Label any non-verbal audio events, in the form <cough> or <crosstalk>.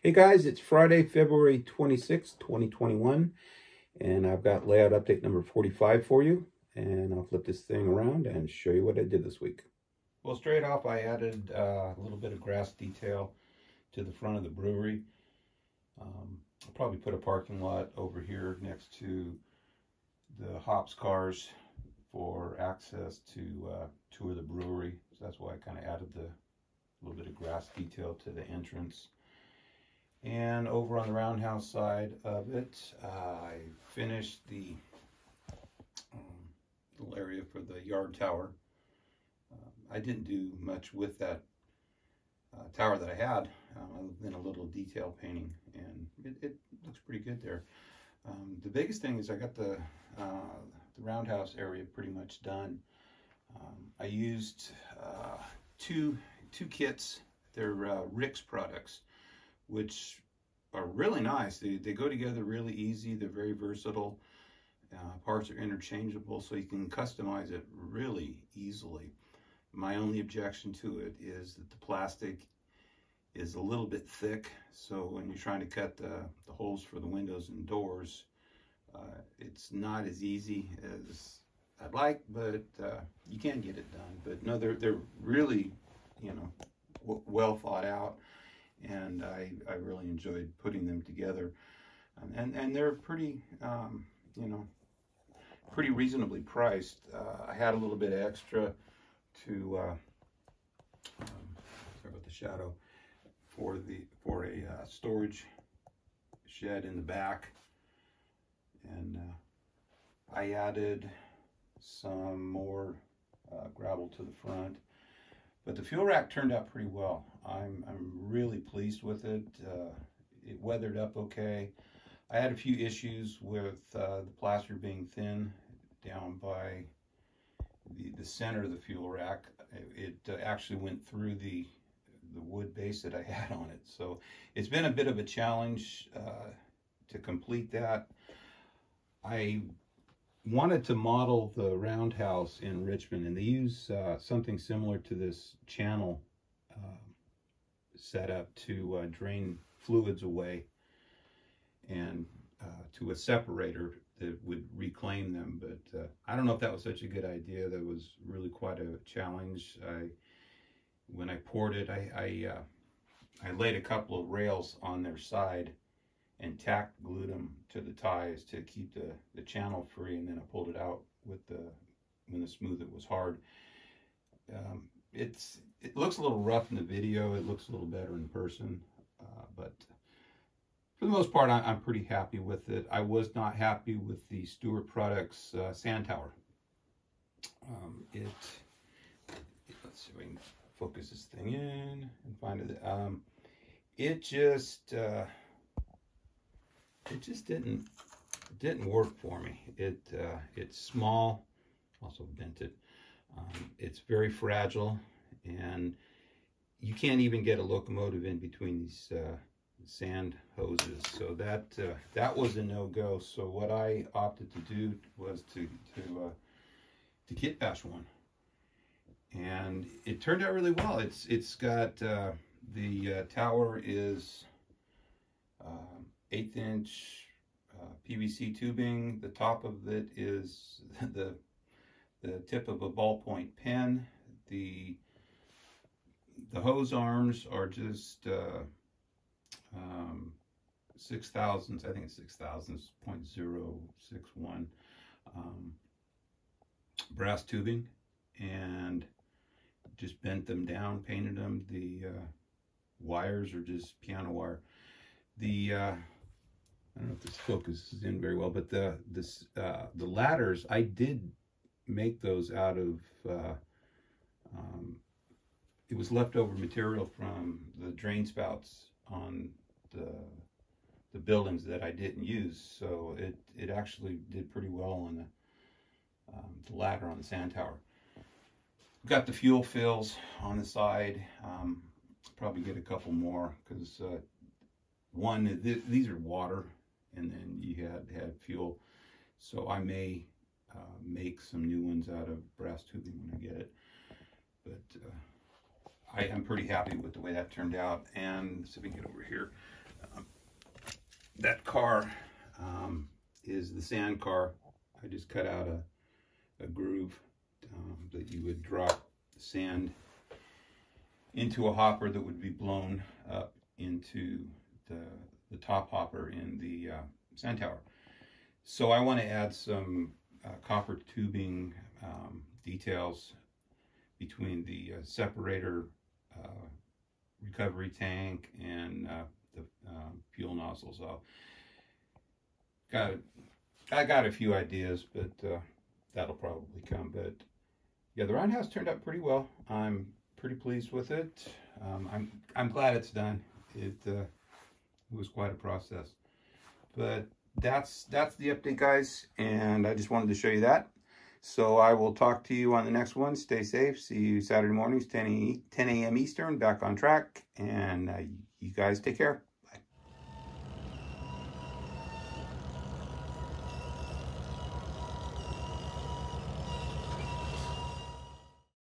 Hey guys, it's Friday, February 26, 2021, and I've got layout update number 45 for you, and I'll flip this thing around and show you what I did this week. Well, straight off, I added uh, a little bit of grass detail to the front of the brewery. Um, I'll probably put a parking lot over here next to the hops cars for access to uh, tour the brewery. So that's why I kind of added the little bit of grass detail to the entrance. And over on the roundhouse side of it, uh, I finished the um, little area for the yard tower. Uh, I didn't do much with that uh, tower that I had, uh, other than a little detail painting, and it, it looks pretty good there. Um, the biggest thing is I got the, uh, the roundhouse area pretty much done. Um, I used uh, two two kits. They're uh, Rix products, which are really nice. They, they go together really easy. They're very versatile. Uh, parts are interchangeable, so you can customize it really easily. My only objection to it is that the plastic is a little bit thick, so when you're trying to cut the, the holes for the windows and doors, uh, it's not as easy as I'd like, but uh, you can get it done. But no, they're, they're really you know, well thought out. And I, I really enjoyed putting them together. And, and they're pretty, um, you know, pretty reasonably priced. Uh, I had a little bit extra to, uh, um, sorry about the shadow, for the for a uh, storage shed in the back. And uh, I added some more uh, gravel to the front but the fuel rack turned out pretty well. I'm, I'm really pleased with it. Uh, it weathered up okay. I had a few issues with uh, the plaster being thin down by the, the center of the fuel rack. It, it uh, actually went through the the wood base that I had on it. So it's been a bit of a challenge uh, to complete that. I wanted to model the roundhouse in Richmond, and they use uh, something similar to this channel uh, setup to uh, drain fluids away and uh, to a separator that would reclaim them. But uh, I don't know if that was such a good idea. That was really quite a challenge. I, when I poured it, I, I, uh, I laid a couple of rails on their side and tack glued them to the ties to keep the, the channel free and then I pulled it out with the when the smooth it was hard. Um, it's it looks a little rough in the video. It looks a little better in person, uh, but for the most part, I, am pretty happy with it. I was not happy with the Stewart Products uh, Sand Tower. Um, it, let's see if I can focus this thing in and find it. Um, it just uh, it just didn't didn't work for me. It uh, it's small, also vented. Um, it's very fragile, and you can't even get a locomotive in between these uh, sand hoses. So that uh, that was a no go. So what I opted to do was to to uh, to kit bash one, and it turned out really well. It's it's got uh, the uh, tower is. Um, eighth inch uh, PVC tubing. The top of it is <laughs> the, the tip of a ballpoint pen. The, the hose arms are just uh, um, six thousandths, I think it's six thousandths, point zero six one um, brass tubing and just bent them down, painted them. The uh, wires are just piano wire. The uh, I don't know if this focuses in very well, but the this uh, the ladders I did make those out of. Uh, um, it was leftover material from the drain spouts on the the buildings that I didn't use, so it it actually did pretty well on the um, the ladder on the sand tower. Got the fuel fills on the side. Um, probably get a couple more because uh, one th these are water and then you had had fuel. So I may uh, make some new ones out of brass tubing when I get it. But uh, I am pretty happy with the way that turned out. And so we get over here. Um, that car um, is the sand car. I just cut out a, a groove um, that you would drop sand into a hopper that would be blown up into the, the top hopper in the uh, sand tower. So I want to add some uh, copper tubing um, details between the uh, separator uh, recovery tank and uh, the um, fuel nozzles. I'll got I got a few ideas, but uh, that'll probably come. But yeah, the roundhouse turned out pretty well. I'm pretty pleased with it. Um, I'm I'm glad it's done. It uh, was quite a process, but that's that's the update, guys. And I just wanted to show you that. So I will talk to you on the next one. Stay safe. See you Saturday mornings, 10 a.m. Eastern, back on track. And uh, you guys take care.